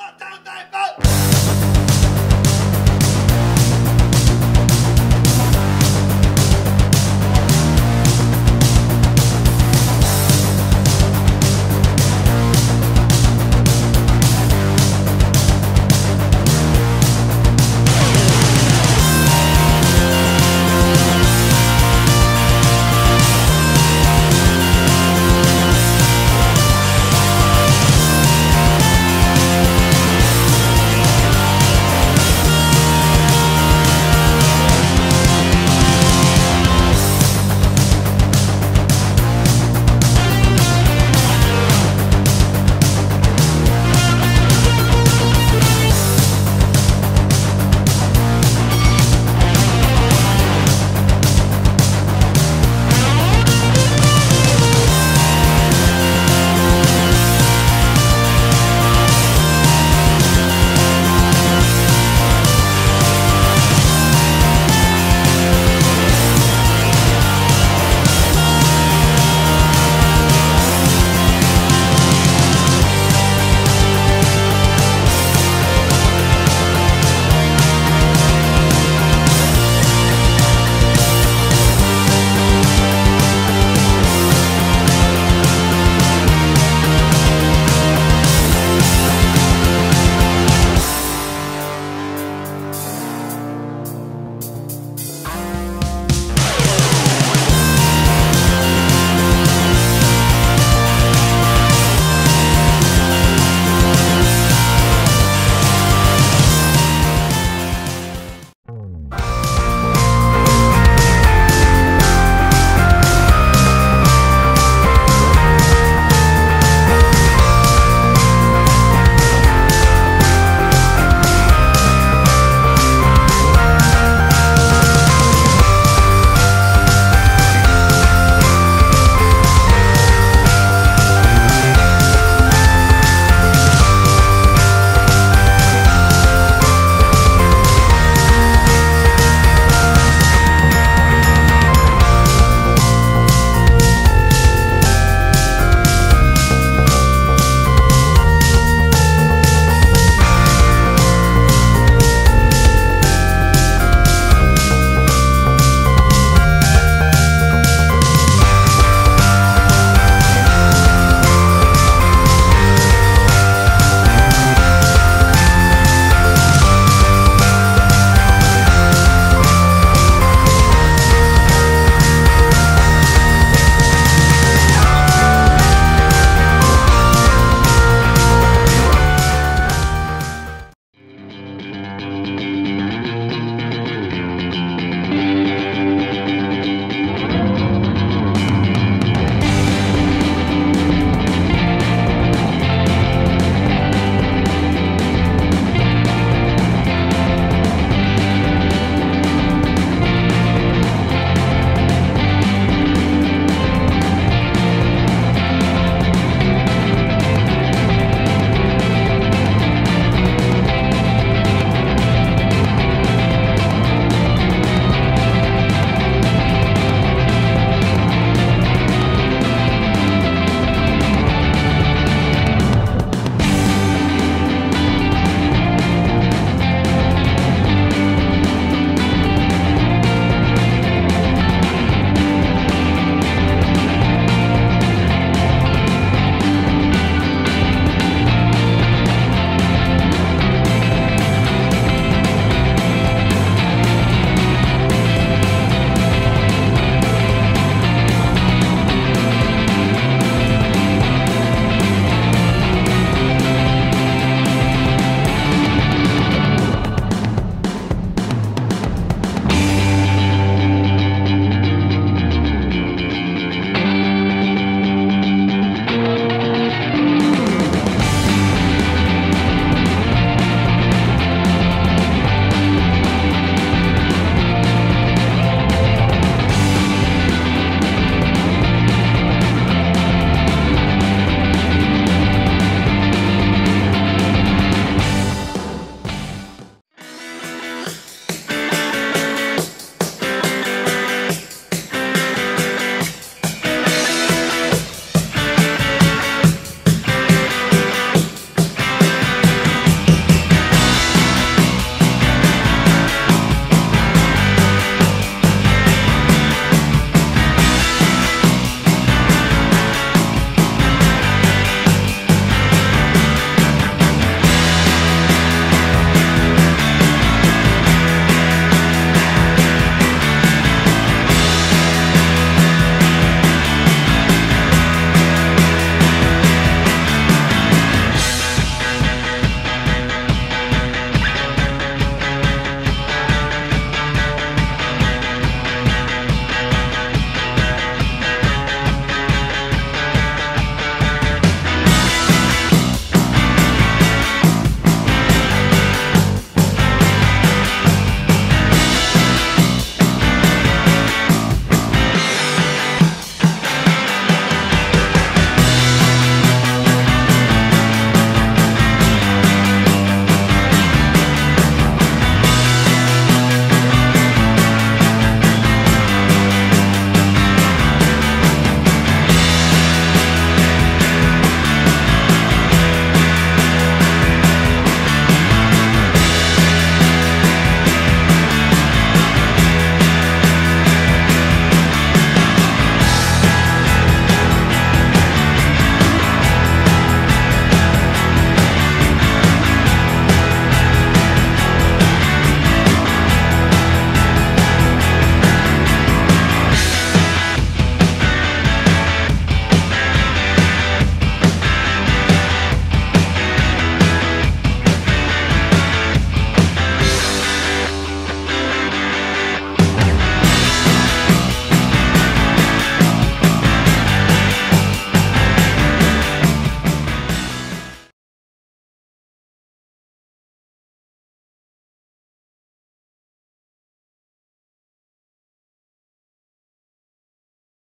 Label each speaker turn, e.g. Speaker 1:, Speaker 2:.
Speaker 1: One, two, three, four.